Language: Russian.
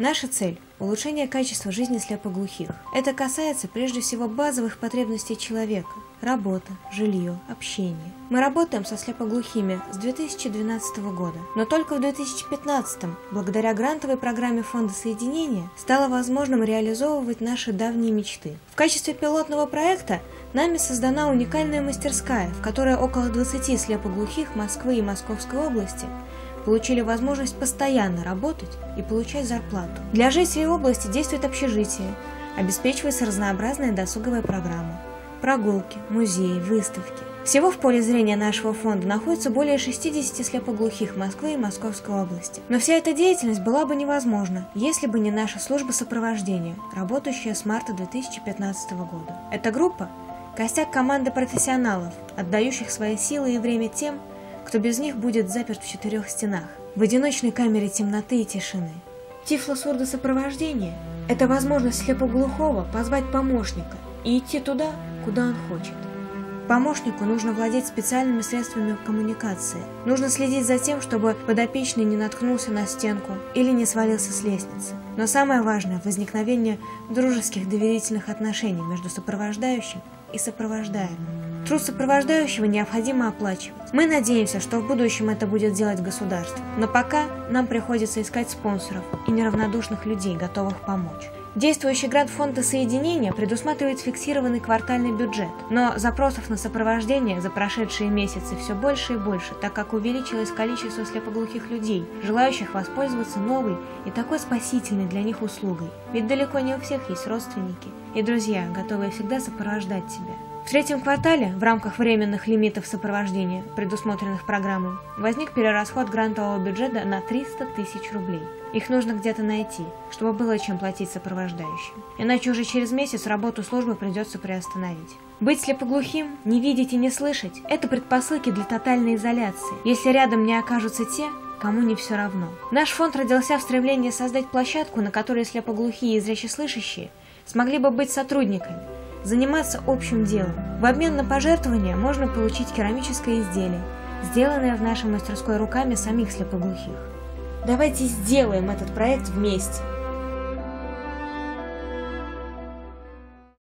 Наша цель – улучшение качества жизни слепоглухих. Это касается прежде всего базовых потребностей человека – работа, жилье, общение. Мы работаем со слепоглухими с 2012 года, но только в 2015, благодаря грантовой программе Фонда соединения, стало возможным реализовывать наши давние мечты. В качестве пилотного проекта нами создана уникальная мастерская, в которой около 20 слепоглухих Москвы и Московской области – получили возможность постоянно работать и получать зарплату. Для жителей области действует общежитие, обеспечивается разнообразная досуговая программа, прогулки, музеи, выставки. Всего в поле зрения нашего фонда находится более 60 слепоглухих Москвы и Московской области. Но вся эта деятельность была бы невозможна, если бы не наша служба сопровождения, работающая с марта 2015 года. Эта группа – костяк команды профессионалов, отдающих свои силы и время тем, кто без них будет заперт в четырех стенах, в одиночной камере темноты и тишины. Тифло-сурдосопровождение – это возможность слепоглухого позвать помощника и идти туда, куда он хочет. Помощнику нужно владеть специальными средствами коммуникации. Нужно следить за тем, чтобы подопечный не наткнулся на стенку или не свалился с лестницы. Но самое важное – возникновение дружеских доверительных отношений между сопровождающим и сопровождаемым. Труд сопровождающего необходимо оплачивать. Мы надеемся, что в будущем это будет делать государство, но пока нам приходится искать спонсоров и неравнодушных людей, готовых помочь. Действующий грант фонда соединения предусматривает фиксированный квартальный бюджет, но запросов на сопровождение за прошедшие месяцы все больше и больше, так как увеличилось количество слепоглухих людей, желающих воспользоваться новой и такой спасительной для них услугой. Ведь далеко не у всех есть родственники и друзья, готовые всегда сопровождать тебя. В третьем квартале, в рамках временных лимитов сопровождения, предусмотренных программой, возник перерасход грантового бюджета на 300 тысяч рублей. Их нужно где-то найти, чтобы было чем платить сопровождающим. Иначе уже через месяц работу службы придется приостановить. Быть слепоглухим, не видеть и не слышать – это предпосылки для тотальной изоляции, если рядом не окажутся те, кому не все равно. Наш фонд родился в стремлении создать площадку, на которой слепоглухие и зрячеслышащие смогли бы быть сотрудниками, заниматься общим делом. В обмен на пожертвования можно получить керамическое изделие, сделанное в нашей мастерской руками самих слепоглухих. Давайте сделаем этот проект вместе.